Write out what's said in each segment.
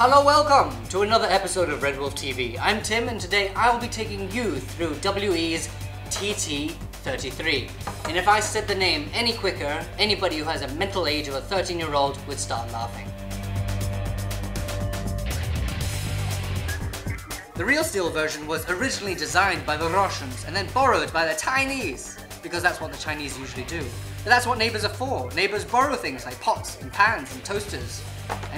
Hello, welcome to another episode of Red Wolf TV. I'm Tim, and today I will be taking you through WE's TT33. And if I said the name any quicker, anybody who has a mental age of a 13 year old would start laughing. The real steel version was originally designed by the Russians and then borrowed by the Chinese, because that's what the Chinese usually do. But that's what neighbors are for. Neighbors borrow things like pots and pans and toasters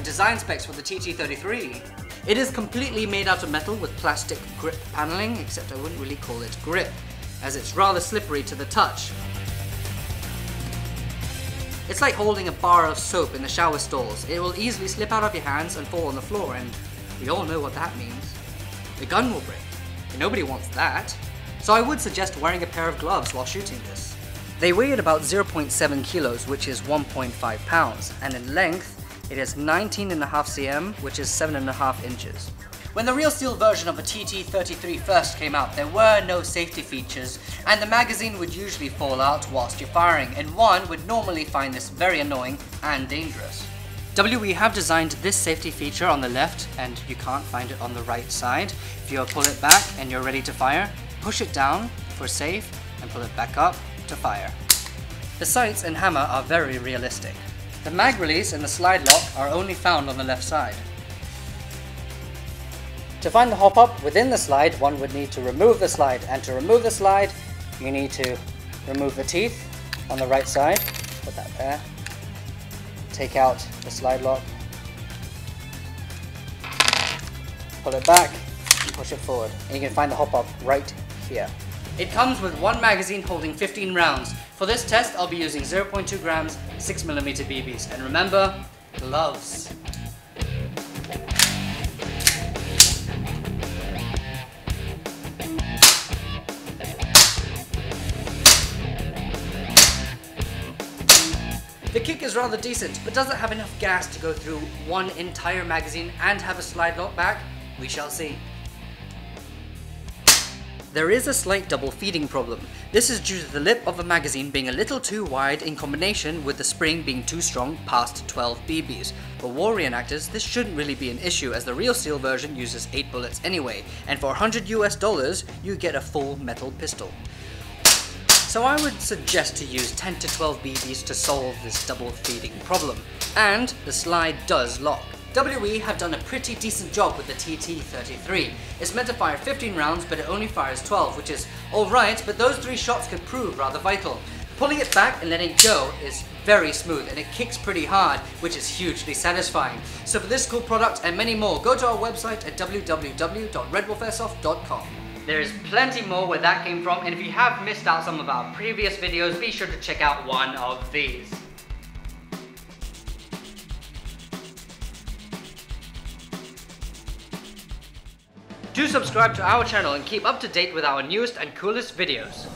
and design specs for the TT33. It is completely made out of metal with plastic grip paneling, except I wouldn't really call it grip, as it's rather slippery to the touch. It's like holding a bar of soap in the shower stalls. It will easily slip out of your hands and fall on the floor, and we all know what that means. The gun will break, and nobody wants that. So I would suggest wearing a pair of gloves while shooting this. They weigh at about 0.7 kilos, which is 1.5 pounds, and in length, it is 19.5 cm, which is 7.5 inches. When the real steel version of the TT33 first came out, there were no safety features, and the magazine would usually fall out whilst you're firing, and one would normally find this very annoying and dangerous. WE have designed this safety feature on the left, and you can't find it on the right side. If you pull it back and you're ready to fire, push it down for safe, and pull it back up to fire. The sights and hammer are very realistic. The mag release and the slide lock are only found on the left side. To find the hop up within the slide, one would need to remove the slide, and to remove the slide, you need to remove the teeth on the right side, put that there, take out the slide lock, pull it back, and push it forward, and you can find the hop up right here. It comes with one magazine holding 15 rounds. For this test, I'll be using 0.2 grams 6mm BBs. And remember, gloves. The kick is rather decent, but does it have enough gas to go through one entire magazine and have a slide lock back? We shall see. There is a slight double feeding problem. This is due to the lip of the magazine being a little too wide in combination with the spring being too strong past 12 BBs. For war reenactors, this shouldn't really be an issue as the real steel version uses 8 bullets anyway, and for 100 US dollars, you get a full metal pistol. So I would suggest to use 10 to 12 BBs to solve this double feeding problem. And the slide does lock. WE have done a pretty decent job with the TT33. It's meant to fire 15 rounds, but it only fires 12, which is alright, but those three shots could prove rather vital. Pulling it back and letting go is very smooth and it kicks pretty hard, which is hugely satisfying. So for this cool product and many more, go to our website at www.redwolfairsoft.com. There's plenty more where that came from, and if you have missed out some of our previous videos, be sure to check out one of these. Do subscribe to our channel and keep up to date with our newest and coolest videos.